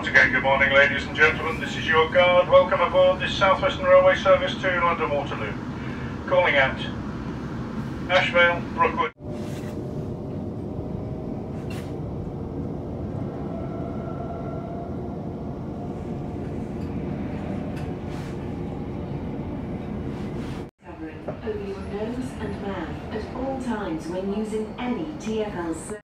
Once again, good morning, ladies and gentlemen. This is your guard. Welcome aboard this Southwestern Railway service to London Waterloo. Calling at Ash Vale, Brookwood. over your nose and mouth at all times when using any TFL service.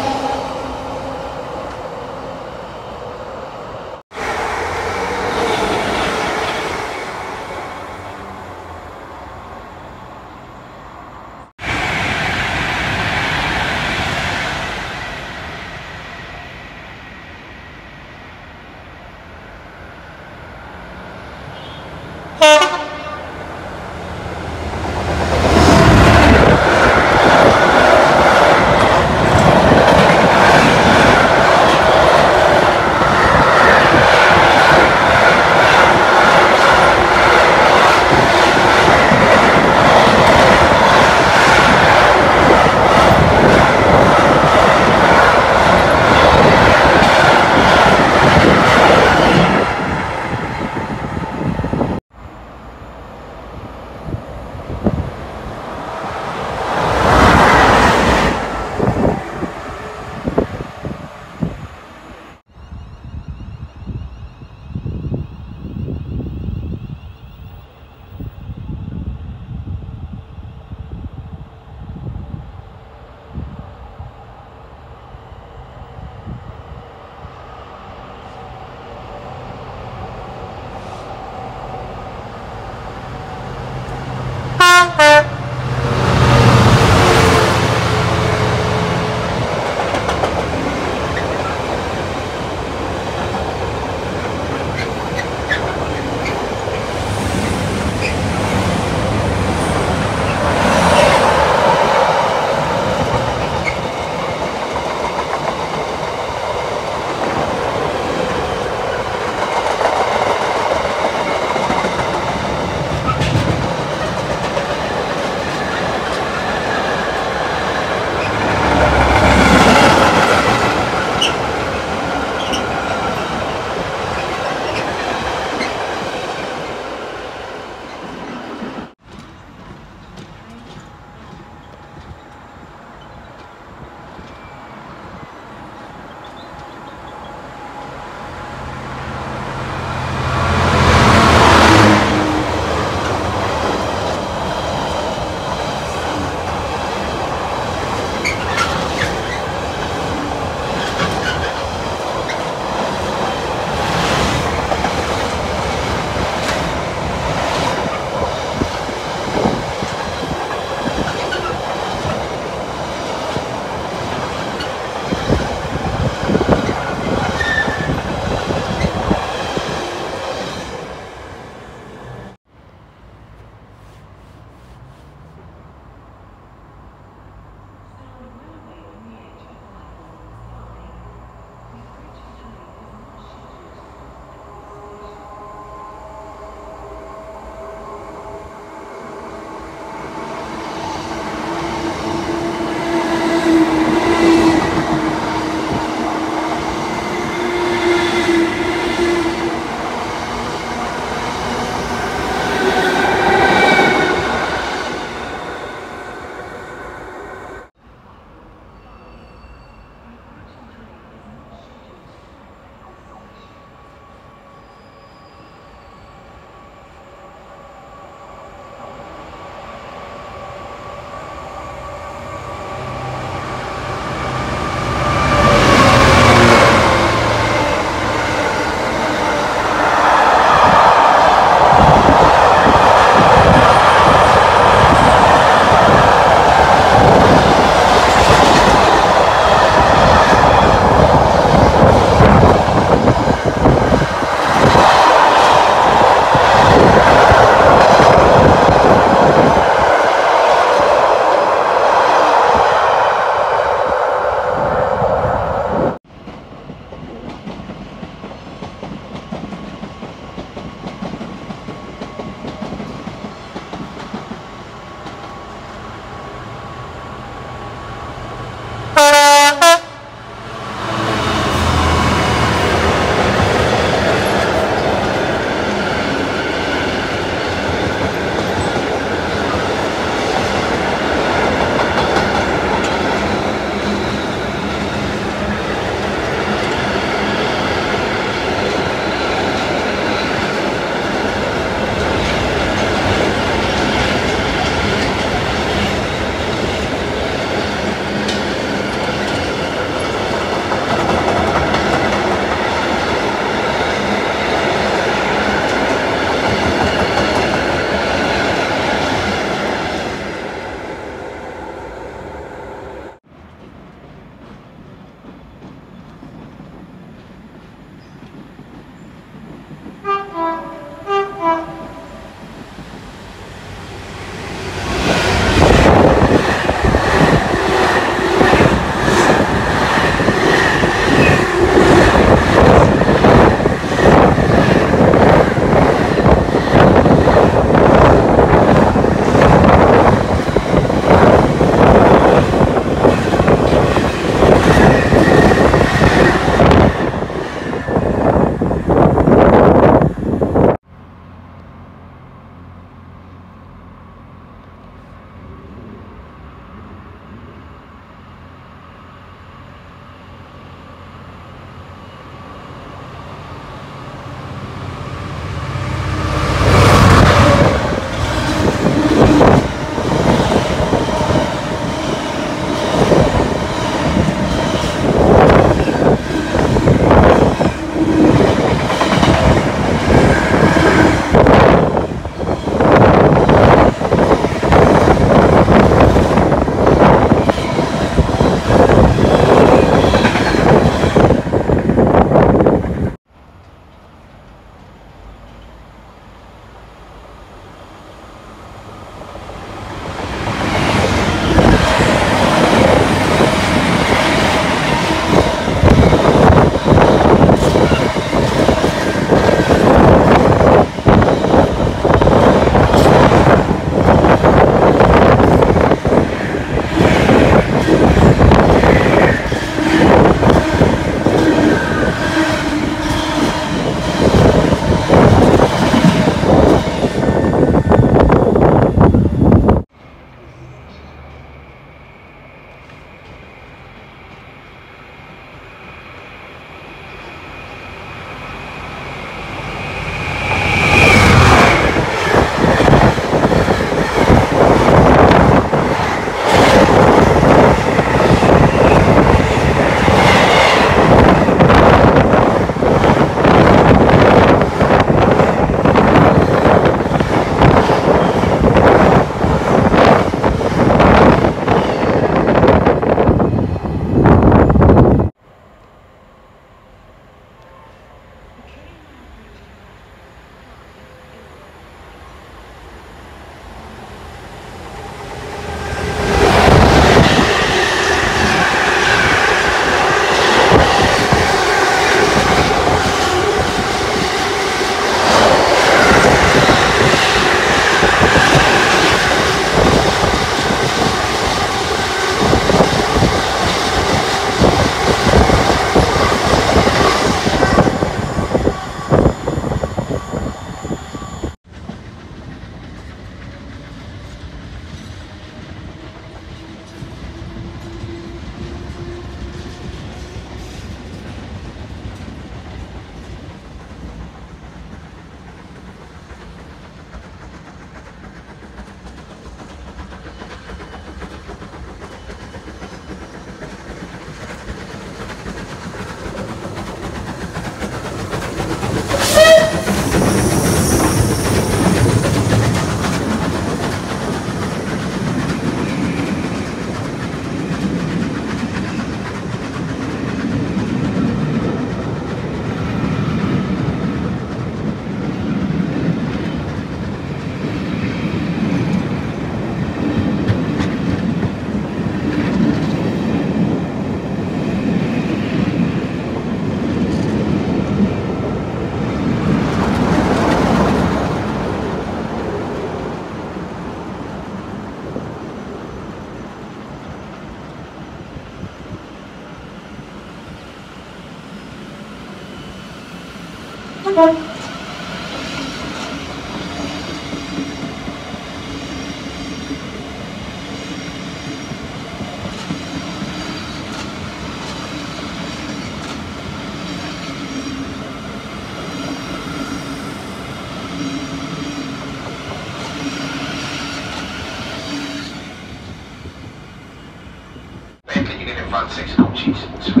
Oh, Can